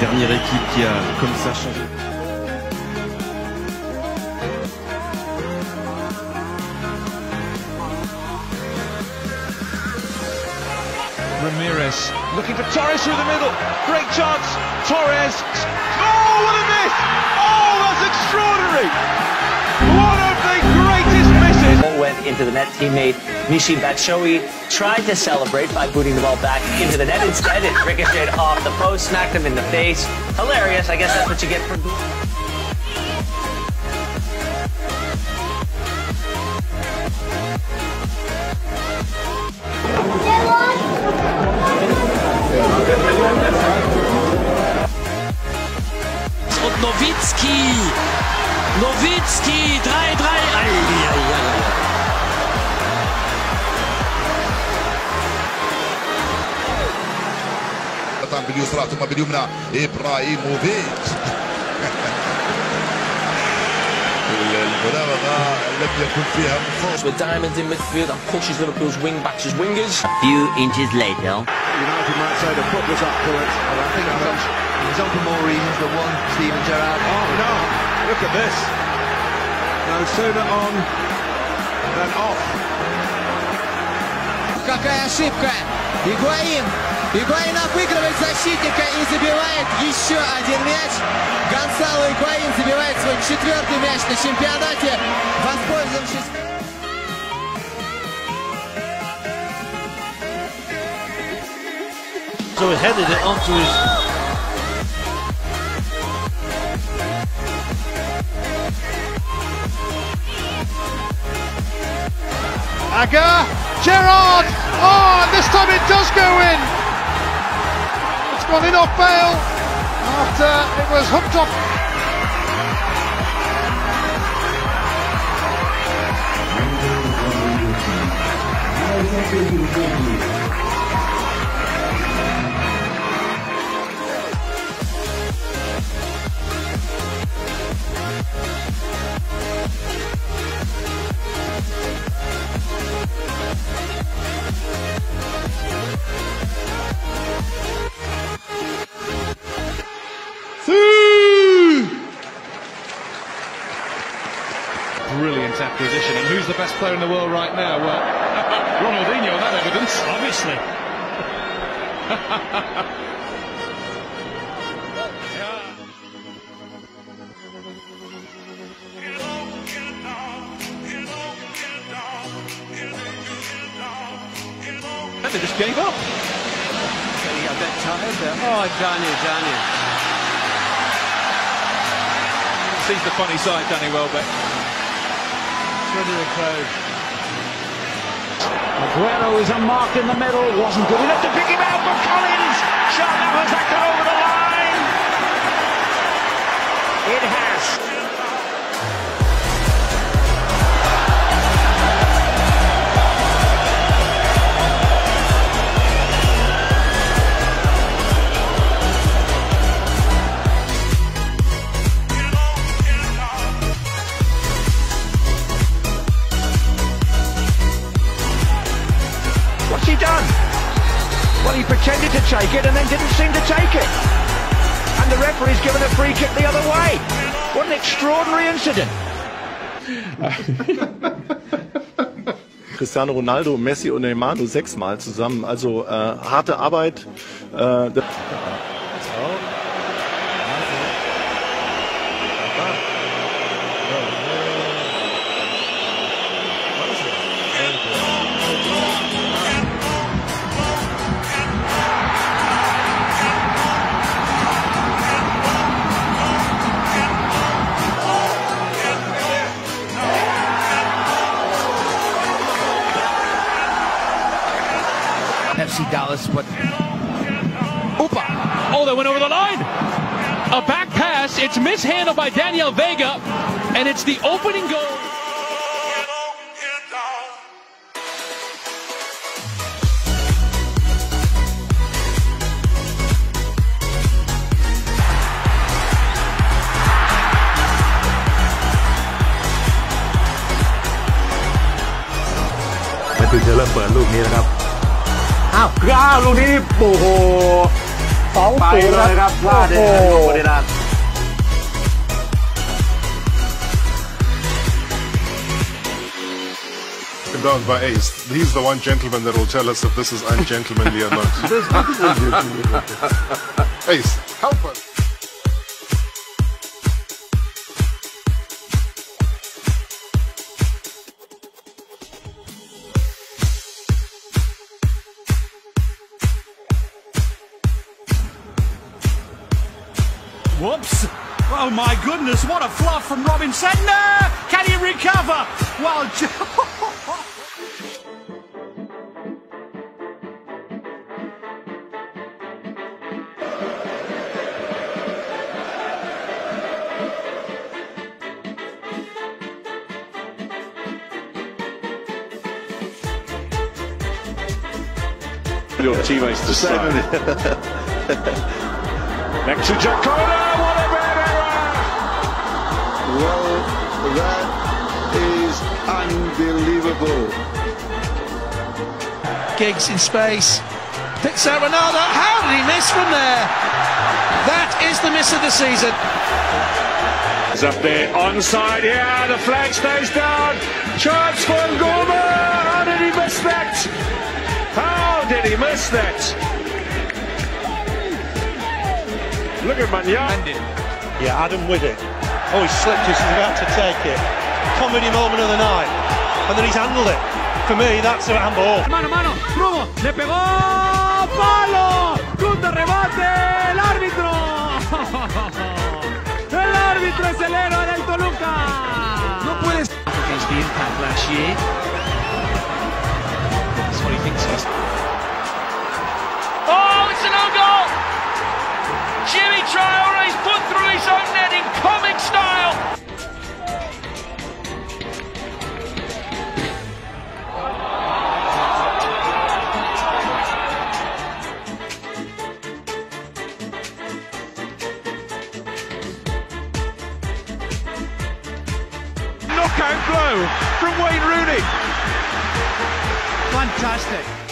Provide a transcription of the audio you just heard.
dernière équipe qui a comme ça changé. Ramirez looking for Torres through the middle. Great chance. Torres. Oh, what a miss! Oh, that's extraordinary! Ball went into the net. Teammate Michy Batshuayi tried to celebrate by booting the ball back into the net. Instead, it ricocheted off the post, smacked him in the face. Hilarious. I guess that's what you get for. Nowitzki. Nowitzki, 3-3. باليسرى ثم باليمنى ابراهيموفيتش المراوغه لم يكن فيها مخاطر With diamonds in midfield and pushes Liverpool's wing backs as wingers. few inches later. United might say the foot was up for it. And I think that's He's on for more reasons than one, Steven Gerrard. Oh no! Look at this. No sooner on than off. Какая ошибка! Игуаин! Игуаин обыгрывает защитника и забивает еще один мяч. Гонсало Игуаин забивает свой четвертый мяч на чемпионате, воспользовавшись... So he headed it onto his Aga, Gerard. Oh, and this time it does go in. It's gone in off bail after uh, it was hooked off. Brilliant acquisition. And who's the best player in the world right now? Well, Ronaldinho, that evidence. obviously. And they just gave up. Getting a bit tired there. Oh, Daniel, Daniel. Sees the funny side, Danny Welbeck. Through the crowd. Aguero is a mark in the middle. Wasn't good enough to pick him out, but Collins. Shot now has that got over the line? It has. He done? Well, he pretended to take it and then didn't seem to take it. And the referee's given a free kick the other way. What an extraordinary incident. Cristiano Ronaldo, Messi und Neymar nur sechsmal zusammen. Also äh, harte Arbeit. Äh, Dallas, but Oopa. Oh, they went over the line. A back pass. It's mishandled by Daniel Vega, and it's the opening goal. เจอเริ่มเปิดลูกนี้นะครับาวก้าวลูกนี้โอ้โหสองไปเลยครับพลาดเลยโอ้โหเดนัน down by Ace. He's the one gentleman that will tell us if this is ungentlemanly or not. Ace, help us. Whoops. Oh my goodness, what a fluff from Robin Sentner! Can he recover? Well, Your teammates to Seven. Next to Jacoda, what a bad error! Well, that is unbelievable. Giggs in space. Picks out Ronaldo. How did he miss from there? That is the miss of the season. It's up there, onside here, the flag stays down. Chance for Ngoma! How did he miss that? How did he miss that? Look at Manyan. Yeah, Adam with it. Oh, he slipped as he's about to take it. Comedy moment of the night. And then he's handled it. For me, that's a handball. Mano, mano, Bruno, le pegó, palo, punto rebate, el árbitro. El árbitro es el héroe del Toluca. No puedes. Against the impact last year. That's what he thinks he's. Oh, it's an own goal! Djimi Traore's put through his own net in comic style. Knockout blow from Wayne Rooney. Fantastic.